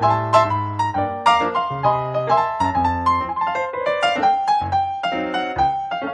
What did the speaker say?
Música